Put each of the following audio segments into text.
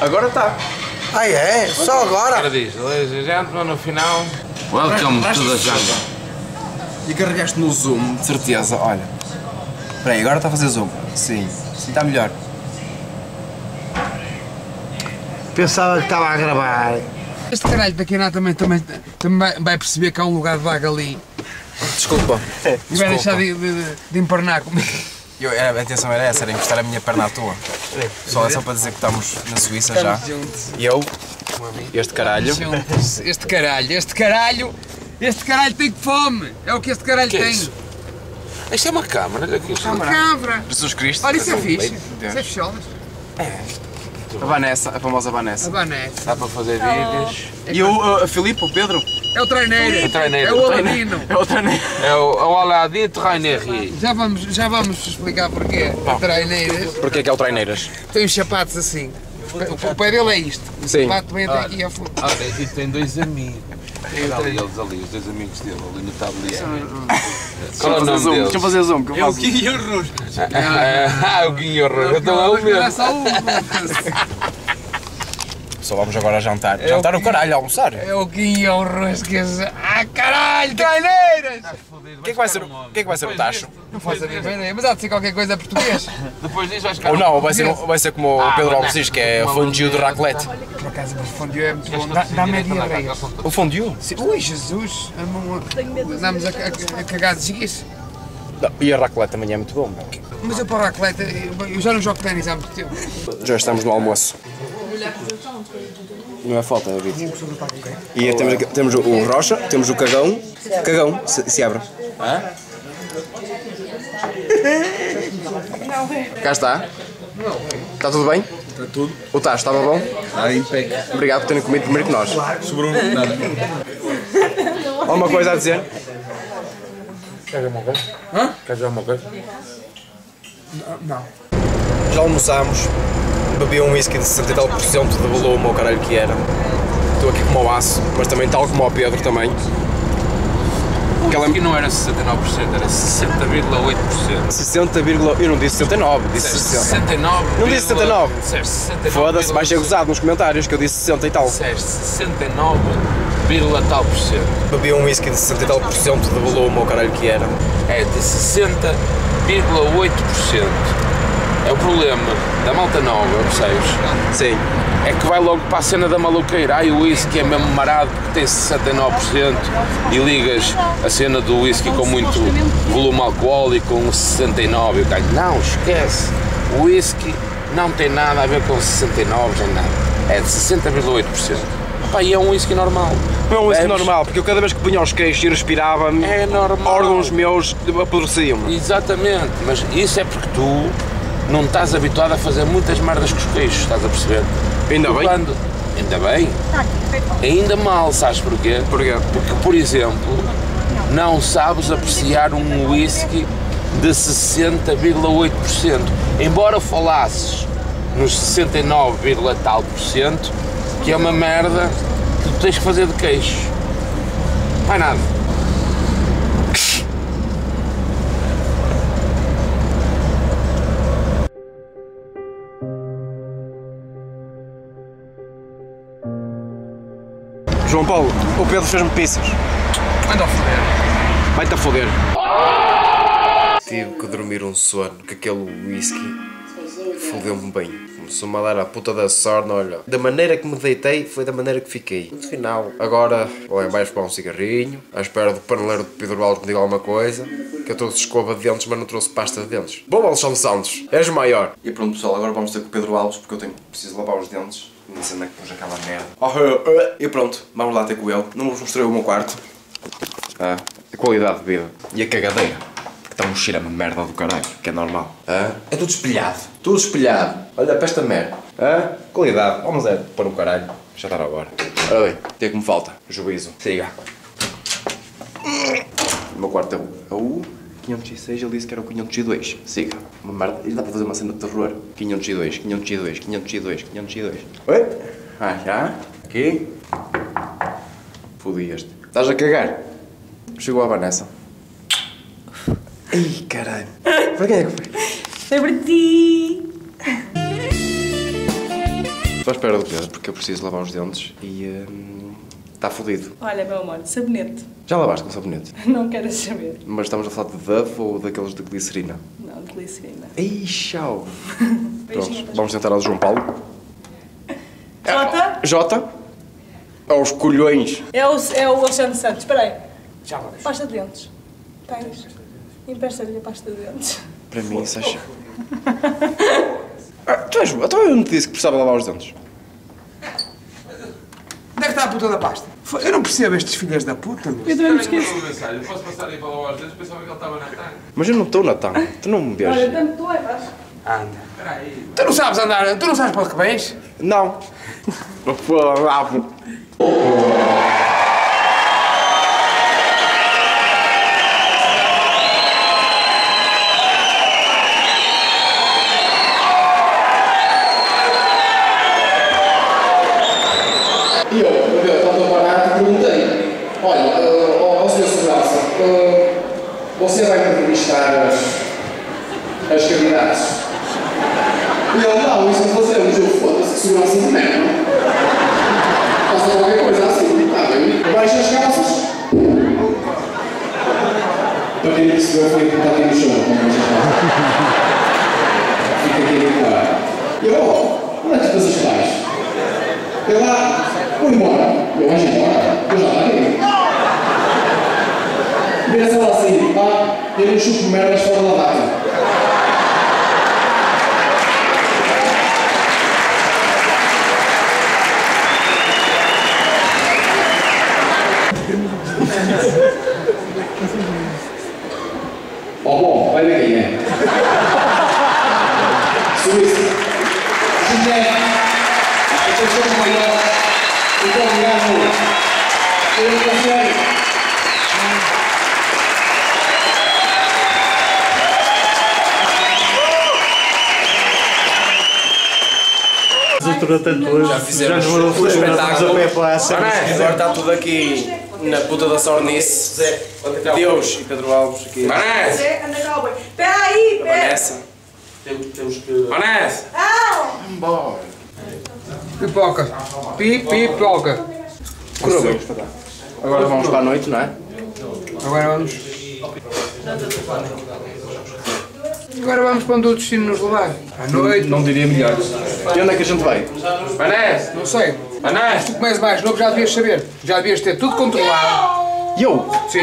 Agora está. Ah, é? Só agora? Ora diz, ladies and gentlemen, no final, welcome to the jungle. E carregaste no zoom, de certeza, olha. Espera aí, agora está a fazer zoom. Sim, sim, está melhor. Pensava que estava a gravar. Este caralho daqui a também, também, também vai- perceber que há um lugar de vaga ali Desculpa. e vai deixar de, de, de emparnar comigo. Eu, era- a intenção era essa, era encostar a minha perna à tua. Só é só para dizer que estamos na Suíça já. Estamos juntos. E eu, este caralho. Este caralho, este caralho, este caralho tem fome. É o que este caralho Que é tem. isso? Isto é uma câmara, olha aqui. isto. Uma câmara. Jesus Cristo. Olha, isso é fixe. Isso é ficholas. A Vanessa, a famosa A Vanessa. Vanessa. Dá para fazer vídeos. E o uh, Filipe, o Pedro. É o treineiro. É o treineiro. É o Aladino. É outra nem. É o, é o Aladito Raineri. Já vamos, já vamos explicar porquê. Treineiras Porquê que é o Treineiras? tem uns sapatos assim. O, o pé dele é isto. O Sim. sapato vem até aqui ao fundo. Olha, e tem dois amigos. Olha ali, eles ali, os dois amigos dele, ali no tabuleiro. Qual é o nome deles? Deixa eu fazer zoom, que eu faço. Ah, o Guinho Arroz. Então é o Não é mesmo. só um. Só vamos agora jantar. Jantar o caralho, almoçar. O É o Guinho Arroz que é. Ah, caralho, treineiras! que é que vai ser, o que é que vai ser o tacho? Não faço a minha ideia, mas há de ser qualquer coisa português. Depois disso vais ficar. Ou não, vai ser, vai ser como o Ah, Pedro Alves diz, que é fondue de raclette. Por acaso, mas fondue é muito bom. Dá- Dá-me a diarreia. O fondue? Ui, Jesus! Andamos a, a, a cagar de. Não, E a raclette também é muito bom. Mas eu para a racleta, eu eu já não jogo ténis há muito tempo. Já estamos no almoço. Não é falta, David. E temos, aqui- temos o Rocha, temos o Cagão. Cagão, se, se abre. Cá está. Está tudo bem? Está tudo. O Tacho estava bom? Está impecável. Obrigado por terem comido primeiro que nós. Sobrou nada. Alguma coisa a dizer? Queres alguma coisa? Hã? Queres alguma coisa? Não. Já almoçámos. Bebi um whisky de 60 e tal por cento de volume, ou caralho que era. Estou aqui como o aço, mas também tal como o Pedro também. Aquela Aqui não era 69%, era 60,8%. 60, eu não disse 69, disse 60. 69. Não disse 69. Disseste 69. Foda-se, vai ser gozado nos comentários que eu disse 60 e tal. Disseste 69, vírgula tal por cento. Bebi um whisky de 60 e tal por cento de volume, ou caralho que era. É de 60,8%. É o problema da malta nova, percebes? Sim. É que vai logo para a cena da maluqueira. Ai, o whisky é mesmo marado porque tem 69% e ligas a cena do whisky com muito volume alcoólico com 69% e o cara, não, esquece. O whisky não tem nada a ver com 69, nem nada. É de 60,8%. Pá, e é um whisky normal. Não é um whisky normal, porque eu cada vez que punha os queixos e respirava, É normal. órgãos meus apodreciam-me. Exatamente, mas isso é porque tu não estás habituado a fazer muitas merdas com os queixos, estás a perceber? Ainda bem. quando- Ainda bem. Ainda mal, sabes porquê? Porquê? Porque, por exemplo, não sabes apreciar um whisky de 60,8%. Embora falasses nos 69, tal por cento, que é uma merda que tu tens que fazer de queixo. Não é nada. João Paulo, o Pedro fez-me pizzas. Anda a foder. Vai-te a foder. Tive que dormir um sono, que aquele whisky fodeu-me bem. Começou-me a dar a puta da sorna, olha. Da maneira que me deitei, foi da maneira que fiquei. No final, agora vou lá embaixo para um cigarrinho, à espera do paneleiro de Pedro Alves me diga alguma coisa. Que eu trouxe escova de dentes, mas não trouxe pasta de dentes. Bom, Alexandre Santos, és o maior. E pronto, pessoal, agora vamos ter com o Pedro Alves, porque eu tenho preciso lavar os dentes. Não sei onde é que pus aquela merda. Oh, E pronto, vamos lá ter com ele. Não vos mostrei o meu quarto. Ah, a qualidade de vida. E a cagadeira. Que está um cheiro a merda do caralho, que é normal. Ah, é tudo espelhado. Tudo espelhado. Olha para esta merda. Ah, qualidade. Vamos é pôr no caralho. Já está a hora. Ora bem, o que é que me falta? Juízo. Siga. O meu quarto é o, é o 506, ele disse que era o 502. Siga. Uma merda. E dá para fazer uma cena de terror. 502, 502, 502, 502. Oi? Ah, já? Aqui? Fodias-te. Estás a cagar? Chegou a Vanessa. Ai, caralho. Para quem é que foi? Foi para ti. Estou à espera do Pedro porque eu preciso lavar os dentes e hum, está fodido. Olha, meu amor, sabonete. Já lavaste com sabonete? Não queres saber. Mas estamos a falar de Dove ou daqueles de glicerina? Não, de glicerina. Ei, tchau! Pronto, vamos tentar a do João Paulo. Jota, Jota, aos colhões. é o, é o Alexandre Santos. Espera aí. Pasta de dentes. Tens? Empresta-lhe a pasta de dentes. Para mim, Sasha. Ah, tu és, então eu não te disse que precisava lavar os dentes. Onde é que está a puta da pasta? Eu não percebo estes filhos da puta, meu. Eu também me esqueço. Posso passar aí para lavar os dentes? Pensava que ele estava na tanga. Mas eu não estou na tanga. Tu não me Olha, vês. tanto tu levas. Anda. Tu não sabes andar, tu não sabes para onde que vens? Não. Não foi lavo. E eu, eu estava parado e perguntei: Olha, eh, ao ao senhor segurança, eh, você vai me revistar as, as cavidades? E ele, não, isso não fazemos. Eu, foda-se, segurança de merda. Faça qualquer coisa assim, está bem? Baixa as calças. Para quem percebeu, foi que está no chão. como vocês falam. Fica aqui no. E eu, onde é que tu as baixas? Ele lá, vou embora. Eu vou embora. Eu já larguei. Ela assim, pá, eu não chupo merdas fora da vaca. Ó, bom, vai ver quem é. Suíça. Ginebra. Atenção maior. Muito obrigado. Eu não sei. Já fizemos já nos o espetáculo. cena. Agora está tudo aqui na puta da Sornice. Deus e Pedro Alves aqui. Vanessa! Anda cá, boi. Espera aí, espera. Vanessa. Vanessa! Não! Pipoca. Pi, pipoca. Correu bem. Agora vamos para a noite, não é? Agora vamos. Agora vamos para onde o destino nos levar. À noite. Não diria melhor. E onde é que a gente vai? Vanessa! Não sei. Vanessa! Tu começas mais novo, já devias saber. Já devias ter tudo controlado. E eu? Sim.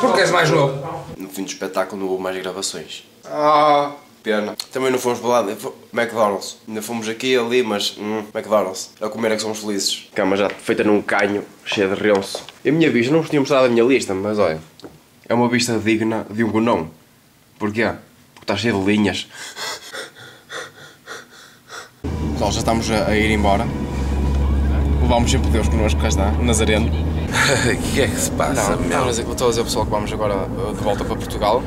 Porque és mais novo. No fim do espetáculo não houve mais gravações. Ah, pena. Também não fomos balada. Fo- McDonald's. Ainda fomos aqui e ali, mas hum, McDonald's. A comer é que somos felizes. Cama já feita num canho, cheia de renço. E a minha vista, não vos tinha mostrado a minha lista, mas olha. É uma vista digna de um gonão. Porquê? Está cheia de linhas. Pessoal, já estamos a, ir embora. Levámos sempre Deus connosco, cá está, Nazareno. O que é que se passa, Não, não, mas é estou a dizer ao pessoal que vamos agora uh, de volta para Portugal.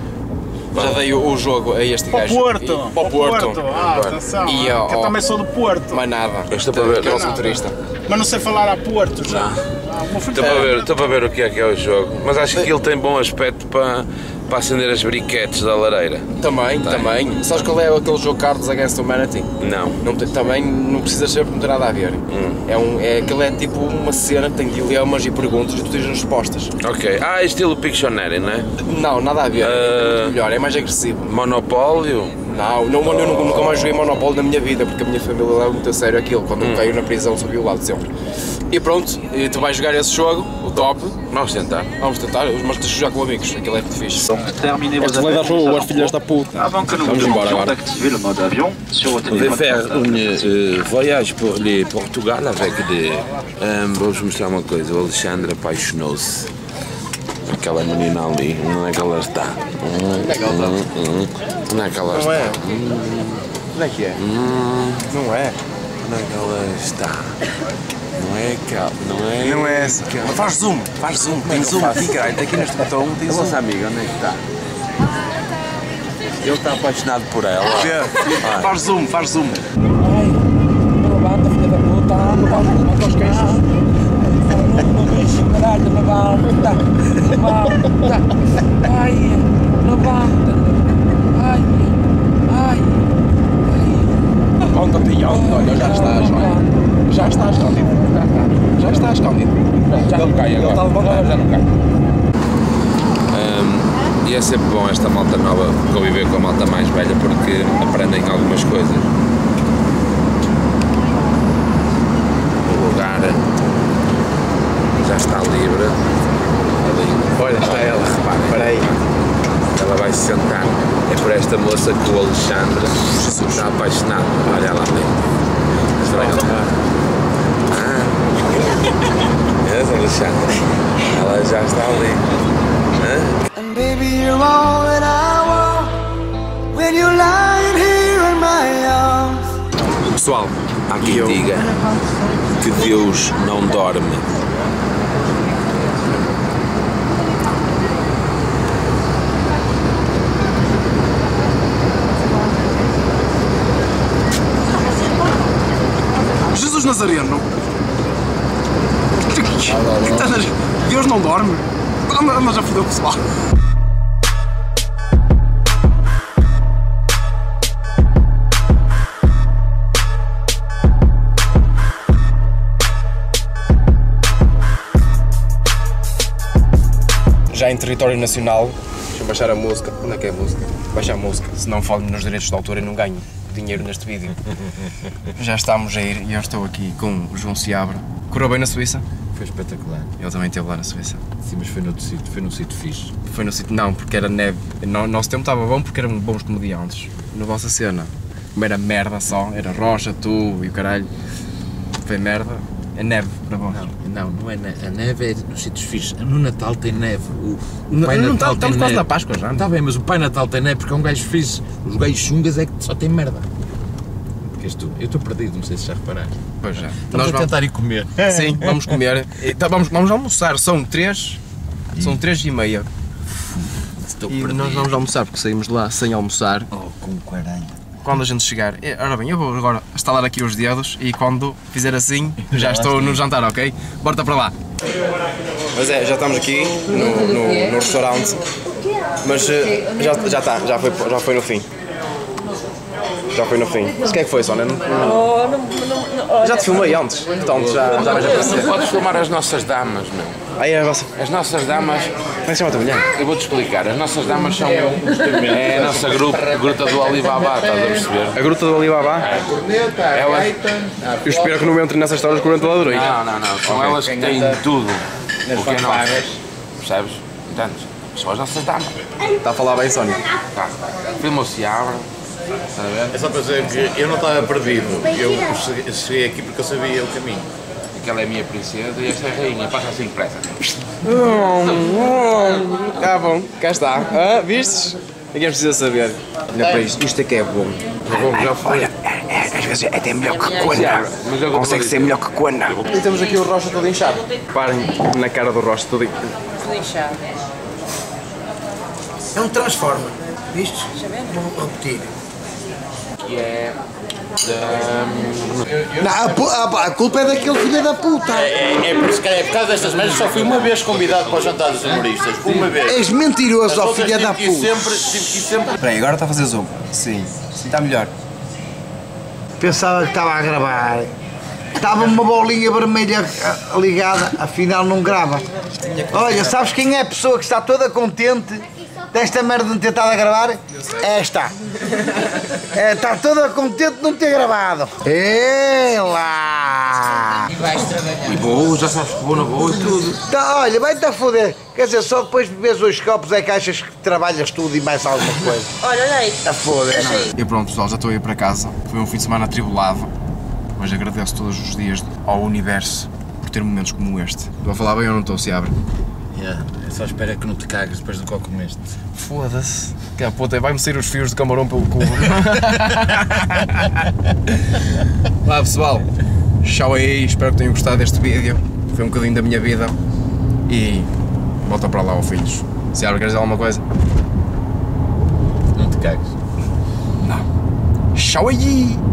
Já dei o, o jogo a este Para o gajo. Porto! E, para o Porto. Ah, atenção! E, que eu ó. também sou do Porto. Mais nada. Eu estou para ver. Que é o nosso motorista. Mas não sei falar a Porto já. Ah, Estou para, ver, estou para ver o que é que é o jogo, mas acho que ele tem bom aspecto para, para acender as briquetes da lareira. Também, também. Sabes qual é aquele jogo Cards Against Humanity? Não. Não tem- também não precisas saber porque não tem nada a ver. É um, é, aquele é tipo uma cena que tem dilemas e perguntas e tu tens respostas. Ok. Ah, estilo Pictionary, não é? Não, nada a ver. É muito melhor, é mais agressivo. Monopólio? Não, não, eu nunca, mais joguei Monopólio na minha vida porque a minha família leva muito a sério aquilo. Quando eu caio na prisão sou violado sempre. E pronto, e tu vais jogar esse jogo, top. Vamos tentar. Vamos tentar, mas tens de jogar com amigos, aquilo é muito fixe. Vos vai dar as filhas da puta. Nous Vamos embora agora. téléphone faire portable. um voyage por le Portugal avec. Um, Vou-vos mostrar uma coisa. O Alexandre apaixonou-se. Aquela menina ali, onde é que ela está? Onde é que ela está? Onde é que ela Não está? é? Como é que é? Não é? Onde é que ela está? Não é aquela. Não é. Não é essa. aquela. Faz zoom, faz zoom, tem zoom aqui, caralho. Tem aqui neste botão, tem A zoom. vossa amiga, onde é que está? Ele está apaixonado por ela. Vai. Faz zoom, faz zoom. Levanta, filha da puta, levanta, levanta os queixos. Não deixe, caralho, levanta, levanta. Ai, levanta. Ai, ai, ai. Conta-te, olha, já estás já está escondido. Já está escondido. Já não cai agora. Já não cai. E é sempre bom esta malta nova conviver com a malta mais velha porque aprendem algumas coisas. O lugar já está livre. Ali. Olha, está ela, repara. Para aí. Ela vai se sentar. É por esta moça que o Alexandre está apaixonado. Olha lá ali. Está És, Alexandre? Ela já está ali. Hã? And baby, you're all that I want when you're lying here in my arms. Pessoal, há quem eu- diga que Deus não dorme. Jesus Nazareno. Deus não dorme. Anda, anda já fodeu o pessoal. Já em território nacional, deixa eu baixar a música. Onde é que é a música? Baixa a música, senão falo nos direitos de autor e não ganho dinheiro neste vídeo. Já estamos a ir e eu estou aqui com o João Seabra. Correu bem na Suíça? Foi espetacular. Ele também esteve lá na Suíça. Sim, mas foi noutro sítio, foi num sítio fixe. Foi no sítio. Não, porque era neve. No nosso tempo estava bom porque eram bons comediantes. Na vossa cena, como era merda só, era rocha, tu e o caralho. Foi merda. É neve para vós. Não, não, não é neve. A neve é nos sítios fixes. No Natal tem neve. O, o Não- Pai não Natal estamos quase na Páscoa já, não? Está bem, mas o Pai Natal tem neve porque é um gajo fixe. Os gajos chungas é que só tem merda. Tu. Eu estou perdido, não sei se já reparaste. Pois já. Estamos Nós a vamos, tentar ir comer. sim, vamos comer. Então, vamos, vamos almoçar. São três. São três e meia. Estou E perdido. nós vamos almoçar porque saímos de lá sem almoçar. Oh, com caranha. Quando a gente chegar. Ora bem, eu vou agora estalar aqui os dedos e quando fizer assim, já estou no jantar, ok? Bora para lá. Mas é, já estamos aqui no, no, no restaurante. Mas eh, já, já está, já foi, já foi no fim. Já foi no fim. Mas o que é que foi, Sónia? Não- Oh, não, não, não, olha. Já te filmei antes, portanto já, já vais Não aparecer. podes filmar as nossas damas, meu. Aí é vossa. As nossas damas, Como é que se chama a eu vou-te explicar, as nossas damas são. É a nossa grupo, gruta do Alibaba, estás a perceber? A gruta do Alibaba. Elas, Eu espero que não entre nessas histórias com o ladrões. não, não, não, são elas que têm tudo o que é nosso. Percebes? Entendes? São as nossas damas. Está a falar bem, Sónia? Tá. Filma se abre. Estás a ver? É só para dizer que eu não estava perdido. Eu cheguei aqui porque eu sabia o caminho. Aquela é a minha princesa e esta é a rainha. Passa assim depressa. Ah, bom, cá está. Ah, vistes? Ninguém precisa saber. Olha para isto, isto é que é bom. Já foi. às vezes é até melhor que Mas eu Consegue ser melhor que cona. E temos aqui o Rocha todo inchado. Parem na cara do Rocha todo inchado. É um transformer, viste? Vou repetir. Que é. Não, a, pu- a- a culpa é daquele filho da puta. É, é, por, se calhar, é por causa destas merdas, só fui uma vez convidado para o jantar dos humoristas. Uma vez. És mentiroso, ó filha tive da puta. sempre, sempre. Espera aí, agora está a fazer zoom. Sim, sim, está melhor. Pensava que estava a gravar. Estava uma bolinha vermelha ah, ligada, afinal não grava. Olha, sabes quem é a pessoa que está toda contente desta merda de não ter estado a gravar? Esta. É, está toda contente de não ter gravado. Ela! E vou, já sabes que vou na boa e tudo. Tá, olha, vai-te a foder. Quer dizer, só depois de beberes dois copos é que achas que trabalhas tudo e mais alguma coisa. Olha, olha aí. A foder. E pronto, pessoal, já estou a ir para casa. Foi um fim de semana atribulado. Mas agradeço todos os dias ao universo por ter momentos como este. Estou a falar bem ou não estou? Se abre. Yeah, é só espera que não te cagues depois do que comeste. Foda-se. Que a puta, vai-me sair os fios de camarão pelo cu. Lá pessoal, tchau aí, espero que tenham gostado deste vídeo. Foi um bocadinho da minha vida. E volta para lá, ó filhos. Se abre, queres dizer alguma coisa? Não te cagues. Tchau aí!